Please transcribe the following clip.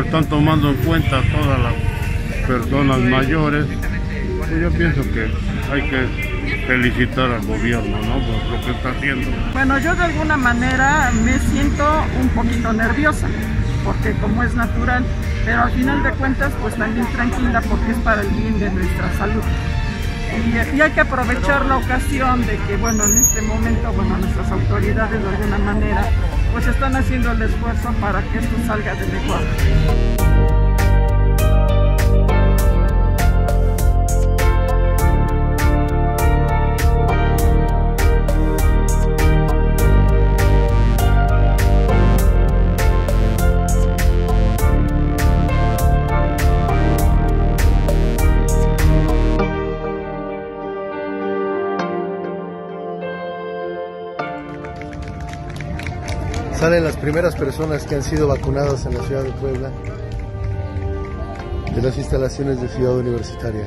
están tomando en cuenta todas las personas mayores. Y yo pienso que hay que felicitar al gobierno ¿no? por lo que está haciendo. Bueno, yo de alguna manera me siento un poquito nerviosa, porque como es natural, pero al final de cuentas pues también tranquila porque es para el bien de nuestra salud. Y, hay que aprovechar la ocasión de que, bueno, en este momento, bueno, nuestras autoridades de alguna manera, pues están haciendo el esfuerzo para que esto salga de mejor. Salen las primeras personas que han sido vacunadas en la ciudad de Puebla de las instalaciones de Ciudad Universitaria.